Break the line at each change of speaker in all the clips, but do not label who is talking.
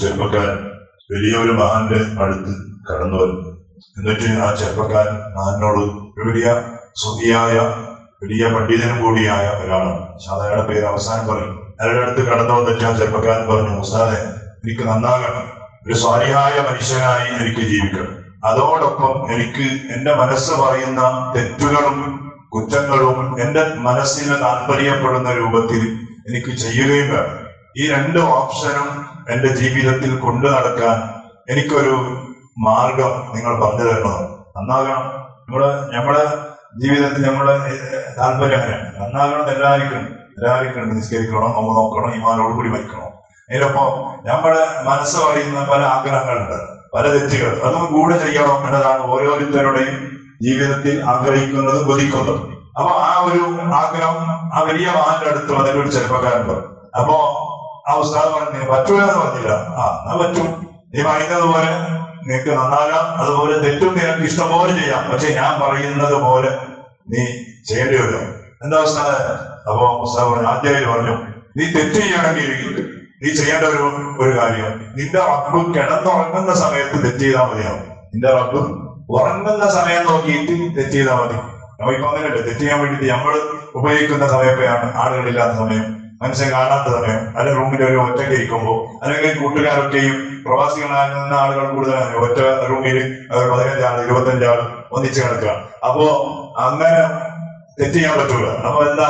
ചെറുപ്പക്കാരൻ വലിയ ഒരു മഹാന്റെ അടുത്ത് കടന്നു വരുന്നു എന്നിട്ട് ആ ചെറുപ്പക്കാരൻ മഹാനോട് വലിയ സ്വതിയായ വലിയ പണ്ഡിതനും കൂടിയായ ഒരാളാണ്. സാധാരണ പേര് അവസാനം പറയും. അയാളുടെ അടുത്ത് കടന്നു വന്നിട്ട് ആ ചെറുപ്പക്കാരൻ പറഞ്ഞു മുസാദെ എനിക്ക് നന്നാകണം. ഒരു സ്വാരിഹായ മനുഷ്യനായി എനിക്ക് ജീവിക്കണം. അതോടൊപ്പം എനിക്ക് എന്റെ മനസ്സ് പറയുന്ന തെറ്റുകളും കുറ്റങ്ങളും എന്റെ മനസ്സിന് താല്പര്യപ്പെടുന്ന രൂപത്തിൽ എനിക്ക് ചെയ്യുകയും വേണം. ഈ രണ്ട് ഓപ്ഷനും എന്റെ ജീവിതത്തിൽ കൊണ്ടു നടക്കാൻ എനിക്കൊരു മാർഗം നിങ്ങൾ പറഞ്ഞു തരണം? നന്നാകണം. നമ്മൾ നമ്മുടെ ജീവിതത്തിൽ നമ്മുടെ താല്പര്യം നന്നാകണം എല്ലാവർക്കും എല്ലാവർക്കും. നിസ്കരിക്കണം നമ്മൾ നോക്കണം ഇമാനോട് കൂടി വയ്ക്കണം അതിനൊപ്പം നമ്മുടെ മനസ്സ് പറയുന്ന പല ആഗ്രഹങ്ങളുണ്ട് പല തെറ്റുകൾ. അതും കൂടെ ചെയ്യണം എന്നതാണ് ഓരോരുത്തരുടെയും ജീവിതത്തിൽ ആഗ്രഹിക്കുന്നതും കൊതിക്കുന്നതും അപ്പൊ ആ ഒരു ആഗ്രഹം ആ വലിയ മഹാന്റെ അടുത്ത് അതിലൊരു ചെറുപ്പക്കാരുണ്ട് അപ്പോ ആ ഉസ്താദ് പറഞ്ഞു പറ്റൂല എന്ന് പറഞ്ഞില്ല. ആ എന്നാ പറ്റും? നീ പറയുന്നത് പോലെ നിനക്ക് നന്നാകാം. അതുപോലെ തെറ്റും നിനക്ക് ഇഷ്ടം പോലെ ചെയ്യാം. പക്ഷെ ഞാൻ പറയുന്നത് പോലെ നീ ചെയ്യേണ്ടി വരും. എന്താ ഉസ്താദ്? അപ്പോ ഉസ്താദ് പറഞ്ഞു ആദ്യമായി പറഞ്ഞു നീ തെറ്റ് ചെയ്യണമെങ്കിൽ നീ ചെയ്യേണ്ട ഒരു ഒരു കാര്യം നിന്റെ റബ്ബ് കിടന്നുറങ്ങുന്ന സമയത്ത് തെറ്റ് ചെയ്താൽ മതിയാവും. നിന്റെ റബ്ബ് ഉറങ്ങുന്ന സമയം നോക്കിയിട്ട് തെറ്റ് ചെയ്താൽ മതി. നമ്മളിപ്പോ അങ്ങനെയല്ലേ? തെറ്റ് ചെയ്യാൻ വേണ്ടിയിട്ട് നമ്മൾ ഉപയോഗിക്കുന്ന സമയത്തെയാണ് ആളുകളില്ലാത്ത സമയം. മനുഷ്യൻ കാണാത്ത സമയം അല്ലെ റൂമിൽ ഒരു ഒറ്റയ്ക്ക് ഇരിക്കുമ്പോൾ അല്ലെങ്കിൽ കൂട്ടുകാരൊക്കെയും പ്രവാസികളാകുന്ന ആളുകൾ കൂടുതലാണ്. ഒറ്റ റൂമിൽ പതിനഞ്ചാൾ ഇരുപത്തഞ്ചാൾ ഒന്നിച്ച് കിടക്കുക. അപ്പോ അങ്ങനെ തെറ്റ് ചെയ്യാൻ പറ്റൂല. അപ്പൊ എന്താ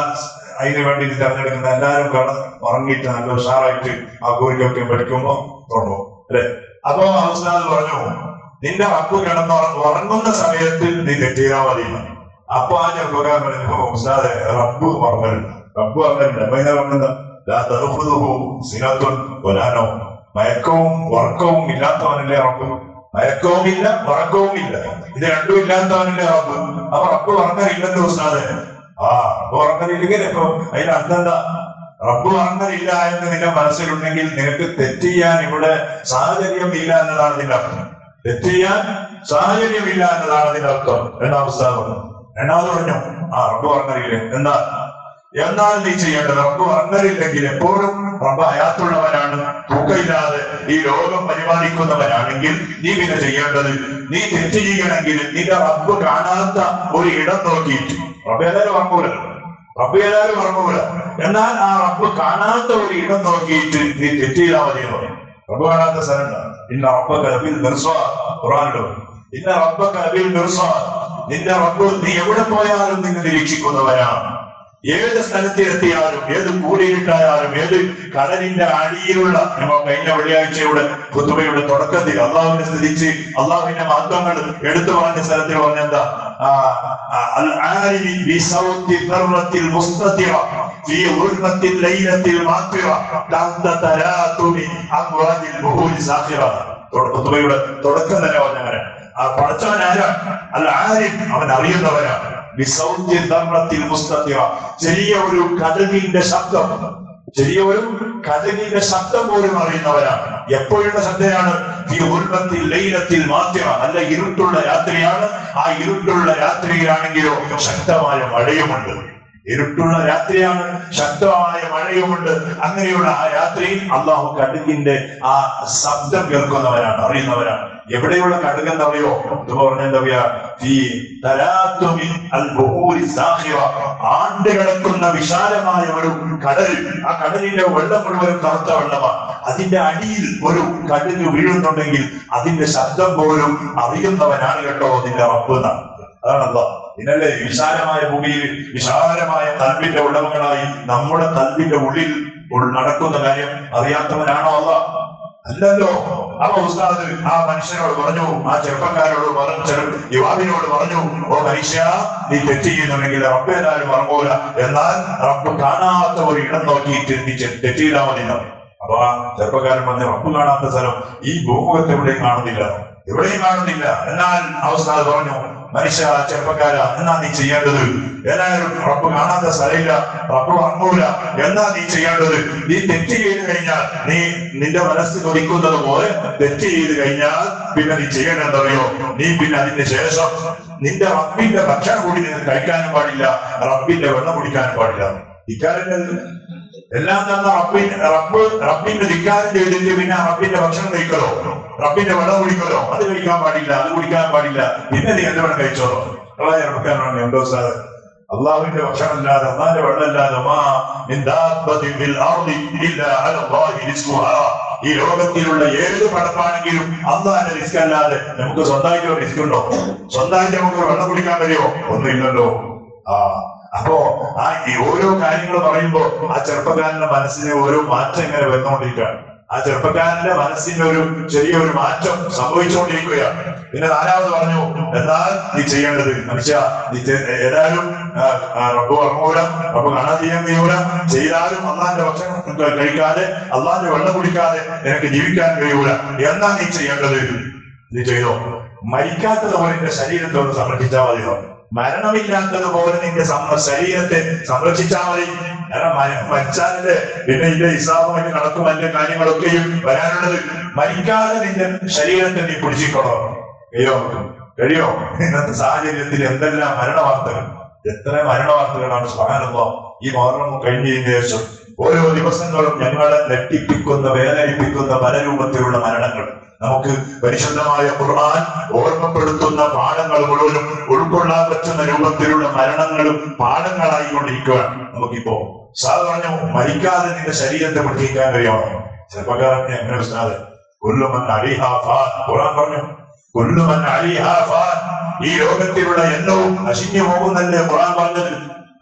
അതിന് വേണ്ടി തെരഞ്ഞെടുക്കുന്ന എല്ലാവരും കട ഉറങ്ങിയിട്ട് നല്ല ഉഷാറായിട്ട് ആ കോരിക്കൊക്കെ പഠിക്കുമ്പോ തുടങ്ങും അല്ലെ? അപ്പൊ അവസാനം പറഞ്ഞു നിന്റെ അപ്പു കിടന്ന് ഉറ- ഉറങ്ങുന്ന സമയത്ത് നീ തെറ്റ് ചെയ്താൽ മതി. അപ്പൊ ആ ചെറുപ്പക്കാരൻ ഉസ്താദെ റബ്ബ് പറഞ്ഞിട്ടുണ്ട് മയക്കവും ഉറക്കവും ഇല്ലാത്തവനല്ലേ റബ്ബ്. മയക്കവും ഇല്ല ഉറക്കവും ഇല്ല. ഇത് രണ്ടും ഇല്ലാത്തവനല്ലേ റബ്ബ്. അപ്പൊ റബ്ബ് ഉറങ്ങനില്ലെന്ന് ഉസ്താദെ. ആ റബ്ബ് ഉറങ്ങനില്ലെങ്കിൽ ഇപ്പൊ അതിന്റെ അർത്ഥം റബ്ബ് ഉറങ്ങനില്ല എന്ന് നിന്റെ മനസ്സിലുണ്ടെങ്കിൽ നിനക്ക് തെറ്റ് ചെയ്യാൻ ഇവിടെ സാഹചര്യം ഇല്ല എന്നതാണ് നിന്റെ അർത്ഥം. തെറ്റ് ചെയ്യാൻ സാഹചര്യമില്ല എന്നതാണ് നിന്റെ അർത്ഥം. രണ്ടാം ഉസ്താദ് പറഞ്ഞു. രണ്ടാമത് പറഞ്ഞു ആ റബ്ബ് പറഞ്ഞില്ലേ എന്താ? എന്നാൽ നീ ചെയ്യേണ്ടത് റബ്ബ് പറഞ്ഞില്ലെങ്കിൽ എപ്പോഴും റബ്ബ് അയാത്തുള്ളവനാണ്. തൂക്കയില്ലാതെ ഈ ലോകം പരിപാലിക്കുന്നവനാണെങ്കിൽ നീ പിന്നെ ചെയ്യേണ്ടത് നീ തെറ്റ് ചെയ്യണമെങ്കിൽ നിന്റെ റബ്ബ് കാണാത്ത ഒരു ഇടം നോക്കിയിട്ട്. റബ്ബ് ഏതായാലും ഉറങ്ങൂല. റബ്ബ് ഏതായാലും ഉറങ്ങൂല. എന്നാൽ ആ റബ്ബ് കാണാത്ത ഒരു ഇടം നോക്കിയിട്ട് നീ തെറ്റ് ചെയ്താൽ മതി റബ്ബ് കാണാത്ത സ്ഥലം. ഇന്ന റബ്ബക ലബിൽ മിർസാദ് ഖുർആനിലോ ഇന്ന റബ്ബക ലബിൽ നിർസ്വാ. നിന്റെ റബ്ബ് നീ എവിടെ പോയാലും നിന്നെ നിരീക്ഷിക്കുന്നവനാണ്. ഏത് സ്ഥലത്ത് എത്തിയാലും ഏത് കൂടിയിട്ടായാലും ഏത് കടലിന്റെ അടിയിലുള്ള കഴിഞ്ഞ വെള്ളിയാഴ്ചയുടെ പുതുമയുടെ തുടക്കത്തിൽ അള്ളാഹുവിനെ സ്തുതിച്ച് അള്ളാഹുവിന്റെ മഹത്വങ്ങൾ എടുത്തു പറഞ്ഞ സ്ഥലത്തിൽ പറഞ്ഞെന്താ തുടക്കത്തിൽ തുടക്കം തന്നെ പറഞ്ഞവരാണ് ആ പഠിച്ചവൻ ആരാണ് അല്ല ആരും? അവൻ അറിയുന്നവരാണ് ചെറിയ ഒരു കഥകിന്റെ ശബ്ദം. ചെറിയ ഒരു കഥകിന്റെ ശബ്ദം പോലും അറിയുന്നവരാണ്. എപ്പോഴുള്ള ശ്രദ്ധയാണ്? ഈ ഉൽപ്പത്തിൽ ലൈലത്തിൽ മാത്രം. നല്ല ഇരുട്ടുള്ള രാത്രിയാണ്. ആ ഇരുട്ടുള്ള രാത്രിയിലാണെങ്കിലോ ശക്തമായ മഴയുമുണ്ട്. ഇരുട്ടുള്ള രാത്രിയാണ്. ശക്തമായ മഴയുമുണ്ട്. അങ്ങനെയുള്ള ആ രാത്രിയിൽ അള്ളാഹു കടുകിന്റെ ആ ശബ്ദം കേൾക്കുന്നവരാണ് അറിയുന്നവരാണ്. എവിടെയുള്ള കടുകൻ തവയോ? എന്ന് പറയാ? ഈ ആണ്ട് കിടക്കുന്ന വിശാലമായ ഒരു കടൽ. ആ കടലിന്റെ വെള്ളം മുഴുവനും കറുത്ത വെള്ളമാണ്. അതിന്റെ അടിയിൽ ഒരു കടുക് വീഴുന്നുണ്ടെങ്കിൽ അതിന്റെ ശബ്ദം പോലും അറിയുന്നവനാണ് കേട്ടോ അതിന്റെ റബ്ബ് അതാണല്ലോ ഇന്നലെ വിശാലമായ ഭൂമിയിൽ വിശാലമായ തൽവിന്റെ ഉടമകളായി നമ്മുടെ തൽവിന്റെ ഉള്ളിൽ നടക്കുന്ന കാര്യം അറിയാത്തവനാണോ അല്ല അല്ലല്ലോ. അപ്പൊ ഉസ്താദ് ആ മനുഷ്യനോട് പറഞ്ഞു ആ ചെറുപ്പക്കാരോട് പറഞ്ഞു യുവാവിനോട് പറഞ്ഞു ഓ മനുഷ്യ നീ തെറ്റ് ചെയ്യുന്നുണ്ടെങ്കിൽ റബ്ബ് എല്ലാവരും എന്നാൽ റബ്ബ് കാണാത്ത ഒരു ഇടം നോക്കിയിട്ട് നീ തെറ്റ് അപ്പൊ ആ ചെറുപ്പക്കാരൻ പറഞ്ഞ റബ്ബ് കാണാത്ത സ്ഥലം ഈ ഭൂമുഖത്ത് എവിടെയും കാണുന്നില്ല. എവിടെയും കാണുന്നില്ല. എന്നാൽ അവസ്ഥ പറഞ്ഞു മനുഷ്യ ചെറുപ്പക്കാര എന്നാ നീ ചെയ്യേണ്ടത്? ഏതായാലും റബ്ബ് കാണാത്ത സ്ഥലമില്ല റബ്ബ് വന്നൂല. എന്നാ നീ ചെയ്യേണ്ടത്? നീ തെറ്റ് ചെയ്ത് കഴിഞ്ഞാൽ നീ നിന്റെ മനസ്സ് തുടിക്കുന്നത് പോലെ തെറ്റ് ചെയ്ത് കഴിഞ്ഞാൽ പിന്നെ നീ ചെയ്യേണ്ടതറിയോ നീ പിന്നെ അതിന് ശേഷം നിന്റെ റബ്ബിന്റെ ഭക്ഷണം കൂടി നിനക്ക് കഴിക്കാനും പാടില്ല റബ്ബിന്റെ വെള്ളം കുടിക്കാനും പാടില്ല. ഇക്കാര്യത്തിൽ എല്ലാം തന്ന റബ്ബിൻ റബ്ബ് റബ്ബിന്റെ ധിക്കാരം ചെയ്തിട്ട് പിന്നെ റബ്ബിന്റെ ഭക്ഷണം കഴിക്കലോ? റബ്ബിന്റെ വെള്ളം കുടിക്കലോ? അത് കഴിക്കാൻ പാടില്ല അത് കുടിക്കാൻ പാടില്ല. പിന്നെ നീ എന്റെ വേണം കഴിച്ചോളോ? ഇറക്കാനാണ് എന്തോ സാറ്? അള്ളാഹുവിന്റെ ഭക്ഷണമല്ലാതെ അള്ളാഹിന്റെ വെള്ളം ഇല്ലാതെ ഈ ലോകത്തിലുള്ള ഏത് പടപ്പാണെങ്കിലും അള്ളാഹിന്റെ റിസ്ക് അല്ലാതെ നമുക്ക് സ്വന്തമായിട്ട് റിസ്ക് ഉണ്ടോ? സ്വന്തമായിട്ട് നമുക്ക് വെള്ളം കുടിക്കാൻ കഴിയുമോ? ഒന്നുമില്ലല്ലോ ആ അപ്പോ ആ ഈ ഓരോ കാര്യങ്ങൾ പറയുമ്പോൾ ആ ചെറുപ്പക്കാരന്റെ മനസ്സിനെ ഓരോ മാറ്റം ഇങ്ങനെ വന്നുകൊണ്ടിരിക്കുകയാണ്. ആ ചെറുപ്പക്കാരന്റെ മനസ്സിന് ഒരു ചെറിയൊരു മാറ്റം സംഭവിച്ചുകൊണ്ടിരിക്കുകയാണ്. പിന്നെ നാലാമത് പറഞ്ഞു എന്നാൽ നീ ചെയ്യേണ്ടത്? മനുഷ്യ നീ ഏതായാലും റബ്ബ് ഉറങ്ങൂല റബ്ബ് കാണാൻ ചെയ്യാൻ കഴിയൂല ചെയ്താലും അള്ളാന്റെ ഭക്ഷണം കഴിക്കാതെ അള്ളാന്റെ വെള്ളം കുടിക്കാതെ നിനക്ക് ജീവിക്കാൻ കഴിയൂല. എന്നാ നീ ചെയ്യേണ്ടത്? നീ ചെയ്തോ? മരിക്കാത്തതുപോലെ നിന്റെ ശരീരത്തെ ഒന്ന് സംരക്ഷിച്ചാൽ മതിയോ? മരണമില്ലാത്തതുപോലെ നിന്റെ ശരീരത്തെ സംരക്ഷിച്ചാൽ മതി. കാരണം പിന്നെ ഇതിന്റെ ഇസാബുമായിട്ട് നടക്കും കണക്കും കാര്യങ്ങളൊക്കെയും വരാനുള്ളത് മരിക്കാതെ നിന്റെ ശരീരത്തെ നീ പിടിച്ചിക്കണോ അയ്യോ കഴിയോ? ഇന്നത്തെ സാഹചര്യത്തിൽ എന്തെല്ലാം മരണ വാർത്തകൾ എത്ര മരണ വാർത്തകളാണ് സ്വാഹാനല്ലോ ഈ മോർണം കഴിഞ്ഞതിന് ശേഷം ഓരോ ദിവസങ്ങളും ഞങ്ങളെ നെട്ടിപ്പിക്കുന്ന വേദനിപ്പിക്കുന്ന പല രൂപത്തിലുള്ള മരണങ്ങൾ. നമുക്ക് പരിശുദ്ധമായ ഖുർആൻ ഓർമ്മപ്പെടുത്തുന്ന പാഠങ്ങൾ മുഴുവനും ഉൾക്കൊള്ളാൻ പറ്റുന്ന രൂപത്തിലുള്ള മരണങ്ങളും പാഠങ്ങളായി കൊണ്ടിരിക്കുകയാണ് നമുക്കിപ്പോ സാർ പറഞ്ഞു മരിക്കാതെ നിന്റെ ശരീരത്തെ പഠിപ്പിക്കാൻ കഴിയണം ചെറുപ്പക്കാരൻ എങ്ങനെ ഉസ്താദ് കൊല്ലുമൻ ഖുർആൻ പറഞ്ഞു. കൊല്ലുമൻ ഈ ലോകത്തിലുള്ള എണ്ണവും നശിഞ്ഞു പോകുന്നല്ലേ ഖുർആൻ പറഞ്ഞത്?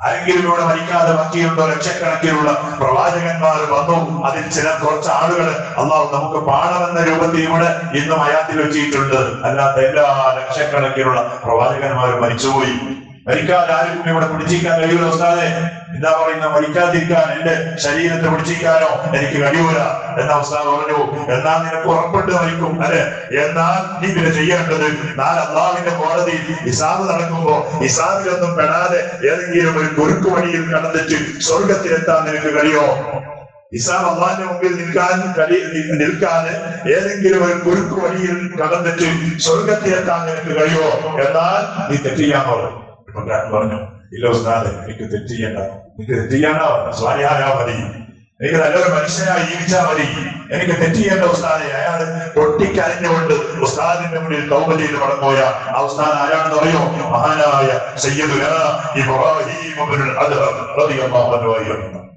ആരെങ്കിലും ഇവിടെ മരിക്കാതെ ബാക്കിയുണ്ടോ ലക്ഷക്കണക്കിലുള്ള പ്രവാചകന്മാർ വന്നു. അതിൽ ചില കുറച്ച് ആളുകൾ അള്ളാഹു നമുക്ക് പാഠമെന്ന രൂപത്തിൽ ഇവിടെ ഇന്നും അയാത്തിൽ വെച്ചിട്ടുണ്ട്. അല്ലാത്ത എല്ലാ ലക്ഷക്കണക്കിനുള്ള പ്രവാചകന്മാരും മരിച്ചുപോയി. മരിക്കാതെ ആരും ഇവിടെ പിടിച്ചിരിക്കാൻ കഴിയൂല ഉസ്താദെ. എന്താ പറയുന്ന മരിക്കാതിരിക്കാൻ എന്റെ ശരീരത്തെ പിടിച്ചിരിക്കാനോ എനിക്ക് കഴിയൂല. എന്ന ഉസ്താദ് പറഞ്ഞു എന്നാൽ നിനക്ക് ഉറപ്പിട്ട് മരിക്കും. അല്ലെ? എന്നാൽ നീ പിന്നെ ചെയ്യേണ്ടത് നാല് അള്ളാവിന്റെ കോടതിയിൽ ഇസാബ് നടക്കുമ്പോ ഇസാബിലൊന്നും പെടാതെ ഏതെങ്കിലും ഒരു കുരുക്ക് വഴിയിൽ കടന്നിട്ട് സ്വർഗത്തിലെത്താൻ നിനക്ക് കഴിയോ? ഇസാം അള്ളാന്റെ മുമ്പിൽ നിൽക്കാൻ കഴി നിൽക്കാതെ ഏതെങ്കിലും ഒരു കുരുക്ക് വഴിയിൽ കടന്നിട്ട് സ്വർഗത്തിലെത്താൻ നിനക്ക് കഴിയോ? എന്നാൽ നീ തെറ്റിയാൻ പറഞ്ഞു ഇപ്രകാരം പറഞ്ഞു. ഇല്ല ഉസ്താദെ എനിക്ക് തെറ്റ് ചെയ്യണ്ട. എനിക്ക് തെറ്റ് ചെയ്യണ്ട സ്വാരിയായാ മതി? എനിക്ക് നല്ലൊരു മനുഷ്യനായി ജീവിച്ചാൽ മതി. എനിക്ക് തെറ്റ് ചെയ്യേണ്ട ഉസ്താദെ അയാൾ തൊട്ടിക്കരഞ്ഞുകൊണ്ട് ഉസ്താദിന്റെ മുന്നിൽ തൗബ ചെയ്ത് മടങ്ങുക ആ ഉസ്താദ് ആരാണെന്ന് അറിയോ? മഹാനായ സയ്യിദുന ഇബ്രാഹിം.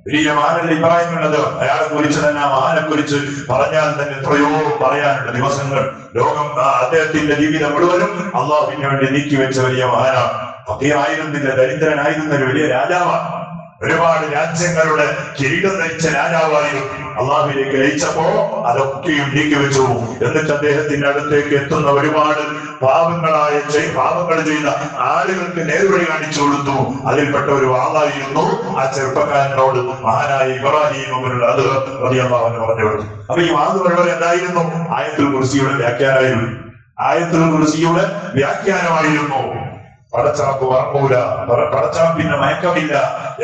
വലിയ മഹാനല്ല ഉള്ളത് അയാളെ കുറിച്ച് തന്നെ ആ മഹാനെ കുറിച്ച് പറഞ്ഞാൽ തന്നെ എത്രയോ പറയാനുള്ള ദിവസങ്ങൾ. ലോകം അദ്ദേഹത്തിന്റെ ജീവിതം മുഴുവനും അള്ളാഹുവിന് വേണ്ടി നീക്കി വെച്ച വലിയ മഹാനാണ്. ഫക്കീറായിരുന്നില്ല ദരിദ്രനായിരുന്ന ഒരു വലിയ രാജാവാണ് ഒരുപാട് രാജ്യങ്ങളുടെ കിരീടം ധരിച്ച രാജാവായിരുന്നു. അള്ളാഹുലേക്ക് ലയിച്ചപ്പോ അതൊക്കെയും നീക്കിവെച്ചു എന്നിട്ട് അദ്ദേഹത്തിന്റെ അടുത്തേക്ക് എത്തുന്ന ഒരുപാട് പാവങ്ങളായ ചെയ്- പാവങ്ങൾ ചെയ്ത ആളുകൾക്ക് നേർവഴി കാണിച്ചു കൊടുത്തു. അതിൽപ്പെട്ട ഒരു ആളായിരുന്നു ആ ചെറുപ്പക്കാരനോട് മഹാനായ ഇബ്രാഹിം അത് അള്ളാഹു പറഞ്ഞു കൊടുത്തു. അപ്പൊ ഈ വാദം എന്തായിരുന്നു? ആയത്തുൽ കുർസിയുടെ വ്യാഖ്യാനായിരുന്നു ആയത്തുൽ കുർസിയുടെ വ്യാഖ്യാനമായിരുന്നു. പടച്ചറപ്പ് ഉറങ്ങൂല പട- പടച്ചറപ്പിന് മയക്കമില്ല.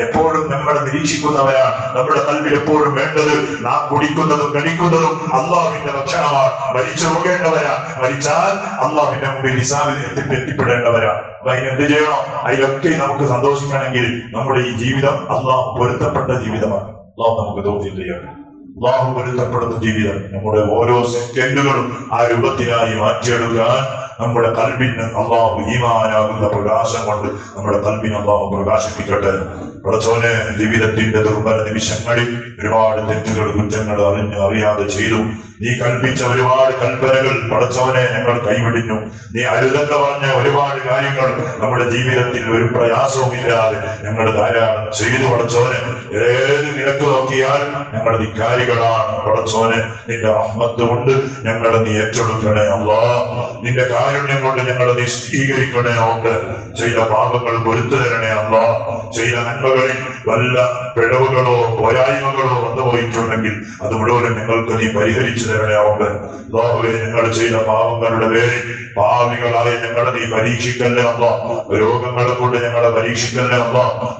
എപ്പോഴും നമ്മൾ നിരീക്ഷിക്കുന്നവരാണ്. നമ്മുടെ കൽവിൽ എപ്പോഴും വേണ്ടത് നാം കുടിക്കുന്നതും കഴിക്കുന്നതും അള്ളാഹുവിന്റെ ഭക്ഷണമാണ്. മരിച്ചു നോക്കേണ്ടവരാ മരിച്ചാൽ അള്ളാഹുവിന്റെ മുമ്പിൽ എത്തി എത്തിപ്പെടേണ്ടവരാണ്. അപ്പൊ അതിന് എന്ത് ചെയ്യണം? അതിലൊക്കെ നമുക്ക് സന്തോഷിക്കണമെങ്കിൽ നമ്മുടെ ഈ ജീവിതം അള്ളാഹു പൊരുത്തപ്പെട്ട ജീവിതമാണ്. അള്ളാഹു നമുക്ക് ദൗത്യം ചെയ്യണം അള്ളാഹു പൊരുത്തപ്പെടുന്ന ജീവിതം. നമ്മുടെ ഓരോ സെക്കൻഡുകളും ആ രൂപത്തിനായി മാറ്റിയെടുക്കാൻ നമ്മുടെ കൽബിന് അള്ളാഹു ഈമാനാകുന്ന പ്രകാശം കൊണ്ട് നമ്മുടെ കൽബിന് അള്ളാഹു പ്രകാശിപ്പിക്കട്ടെ. പടച്ചോനെ ജീവിതത്തിന്റെ ദുർബല നിമിഷങ്ങളിൽ ഒരുപാട് തെറ്റുകൾ കുറ്റങ്ങൾ അറിഞ്ഞ് അറിയാതെ ചെയ്തു. നീ കൽപ്പിച്ച ഒരുപാട് കൽപ്പനകൾ പടച്ചവനെ ഞങ്ങൾ കൈവിടിഞ്ഞു. നീ അരുതെന്ന് പറഞ്ഞ ഒരുപാട് കാര്യങ്ങൾ നമ്മുടെ ജീവിതത്തിൽ ഒരു പ്രയാസവും ഇല്ലാതെ ഞങ്ങൾ ധാരാളം ചെയ്തു. പടച്ചോനെ ഏത് നിരക്ക് നോക്കിയാൽ ഞങ്ങൾ ധിക്കാരികളാണ്. പടച്ചോനെ നിന്റെ അഹമ്മത്ത് കൊണ്ട് ഞങ്ങളെ നീ ഏറ്റെടുക്കണേ. അള്ളാ നിന്റെ കാരുണ്യം കൊണ്ട് ഞങ്ങൾ നീ സ്വീകരിക്കണേ ഉണ്ട് ചെയ്ത പാപങ്ങൾ പൊരുത്തു തരണേ അമ്മ ചെയ്ത നന്മകളിൽ വല്ല പിഴവുകളോ പോരായ്മകളോ വന്നു പോയിട്ടുണ്ടെങ്കിൽ അത് മുഴുവനും ഞങ്ങൾക്ക് നീ പരിഹരിച്ചു തരണയാവുണ്ട് ലോഹവെ ഞങ്ങൾ ചെയ്ത പാവങ്ങളുടെ പേരിൽ പാവികളായ ഞങ്ങളെ നീ പരീക്ഷിക്കല്ലേ അമ്മ രോഗങ്ങളെ കൊണ്ട് ഞങ്ങളെ പരീക്ഷിക്കല്ലേ അമ്മ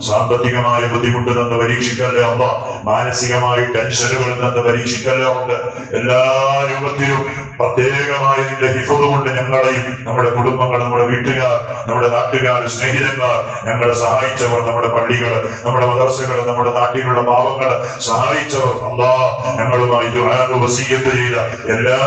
സാമ്പത്തികമായ ബുദ്ധിമുട്ട് നിന്ന് പരീക്ഷിക്കല്ലേ അമ്മ മാനസികമായി ടെൻഷനുകൾ നിന്ന് പരീക്ഷിക്കല്ലേ ഉണ്ട് എല്ലാ രൂപത്തിലും പ്രത്യേകമായ നിന്റെ ഹിഫത് കൊണ്ട് ഞങ്ങളെയും നമ്മുടെ കുടുംബങ്ങൾ നമ്മുടെ വീട്ടുകാർ നമ്മുടെ നാട്ടുകാർ സ്നേഹിതന്മാർ ഞങ്ങളെ സഹായിച്ചവർ നമ്മുടെ പള്ളികൾ നമ്മുടെ മദർസകൾ നമ്മുടെ നമ്മുടെ നാട്ടിലുള്ള പാവങ്ങളെ സഹായിച്ചവർ അല്ലാ ഞങ്ങളുമായി വസീയത്ത് ചെയ്ത എല്ലാ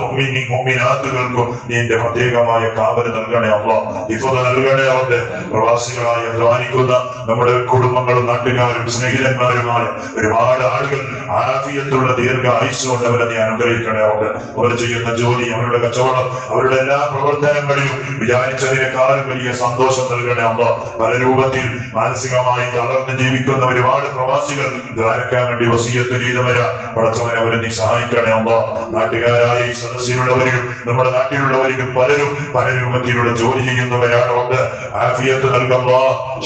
മുഅ്മിനി മുഅ്മിനാത്തുകൾക്കും നിന്റെ പ്രത്യേകമായ കാവൽ നൽകണേ അല്ലാ ഇഫത നൽകണേ അവന്റെ പ്രവാസികളായി അധ്വാനിക്കുന്ന നമ്മുടെ കുടുംബങ്ങളും നാട്ടുകാരും സ്നേഹിതന്മാരുമായ ഒരുപാട് ആളുകൾ ആഫിയത്തുള്ള ദീർഘ ആയുസ് കൊണ്ട് അവരെ നീ അനുഗ്രഹിക്കണേ അവർക്ക് അവർ ചെയ്യുന്ന ജോലി അവരുടെ കച്ചവടം അവരുടെ എല്ലാ പ്രവർത്തനങ്ങളിലും വിചാരിച്ചതിനേക്കാളും വലിയ സന്തോഷം നൽകണേ അമ്മ പല രൂപത്തിൽ മാനസികമായി തളർന്ന് ജീവിക്കുന്ന ഒരുപാട് പ്രവാസികൾ ദ്വാരക്കാൻ വേണ്ടി വസീയത്ത് ചെയ്തവരാ പടച്ചവനെ അവരെ നീ സഹായിക്കണേ അമ്മ നാട്ടുകാരായ ഈ സദസ്സിലുള്ളവരും നമ്മുടെ നാട്ടിലുള്ളവരും പലരും പല രൂപത്തിലുള്ള ജോലി ചെയ്യുന്നവരാണ് അവർക്ക് ആഫിയത്ത് നൽകമ്മ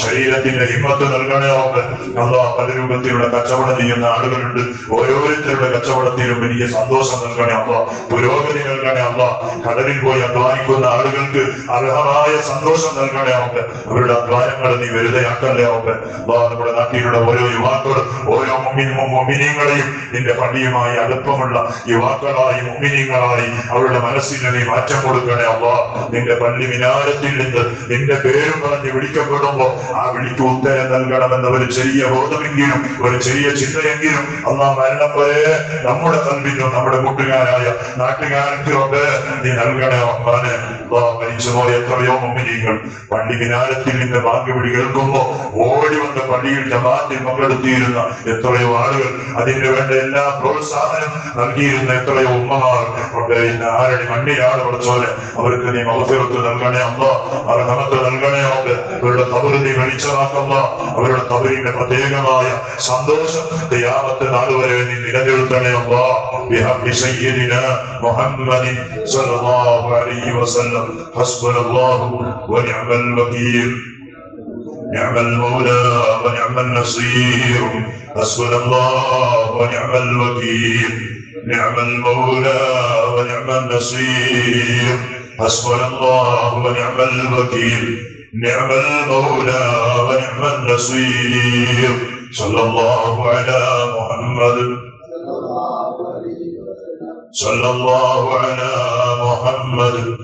ശരീരത്തിന്റെ ഹിമ്മത്ത് നൽകണേ ഉണ്ട് അമ്മ പല രൂപത്തിലുള്ള കച്ചവടം ചെയ്യുന്ന ആളുകളുണ്ട്. ഓരോരുത്തരുടെ കച്ചവടത്തിലും വലിയ സന്തോഷം നൽകണേ അമ്മ പുരോഗതി നൽകണേ അമ്മ കടലിൽ പോയി അധ്വാനിക്കുന്ന ആളുകൾക്ക് അർഹമായ സന്തോഷം നൽകണേ ഉണ്ട് അവരുടെ അധ്വാനങ്ങൾ നീ വെറുതെ അവർക്ക് അല്ലാ നമ്മുടെ നാട്ടിലുള്ള ഓരോ യുവാക്കളും ഓരോ മൊമിനിയങ്ങളെയും നിന്റെ പള്ളിയുമായി അടുപ്പമുള്ള യുവാക്കളായി മൊമിനിയങ്ങളായി അവരുടെ മനസ്സിന് നീ മാറ്റം കൊടുക്കണേ അല്ല നിന്റെ പള്ളി വിനാരത്തിൽ നിന്ന് നിന്റെ പേരും പറഞ്ഞ് വിളിക്കപ്പെടുമ്പോ ആ വിളിക്ക് ഉത്തരം നൽകണമെന്ന ഒരു ചെറിയ ബോധമെങ്കിലും ഒരു ചെറിയ ചിന്തയെങ്കിലും അന്നാ മരണം വരെ നമ്മുടെ കൽവിനും നമ്മുടെ കൂട്ടുകാരായ ഒക്കെ നീ നൽകണേ അമ്മാനെ മരിച്ചുപോയ എത്രയോ മുമ്പിനികൾ പള്ളി വിനാരത്തിൽ നിന്ന് ഭാഗ്യവിളി കേൾക്കുമ്പോ ഓടി വന്ന് പള്ളിയിൽ ജമാത്തിൽ പങ്കെടുത്തിയിരുന്ന എത്രയോ ആളുകൾ അതിന് വേണ്ട എല്ലാ പ്രോത്സാഹനം നൽകിയിരുന്ന എത്രയോ ഉമ്മമാർ ഒക്കെ ഇന്ന് ആരടി മണ്ണിലാണ് പഠിച്ചോലെ അവർക്ക് നീ മൗഫിറത്ത് നൽകണേ അമ്മ അർഹമത്ത് നൽകണേ ഉണ്ട് അവരുടെ തവറ് നീ വെളിച്ചമാക്കമ്മ. അവരുടെ തവറിന്റെ പ്രത്യേകമായ സന്തോഷം ഖിയാമത്ത് നാളുവരെ വരെ നീ നിലനിർത്തണേ അമ്മ محمد സയ്യിദിന മുഹമ്മദിൻ عليه അലൈഹി വസല്ലം. الله വനിഅമൽ വകീൽ نعم المولى ونعم النصير. حسبنا الله ونعم الوكيل. نعم المولى ونعم النصير. حسبنا الله ونعم الوكيل. نعم المولى ونعم النصير. صلى الله على محمد. صلى الله على محمد.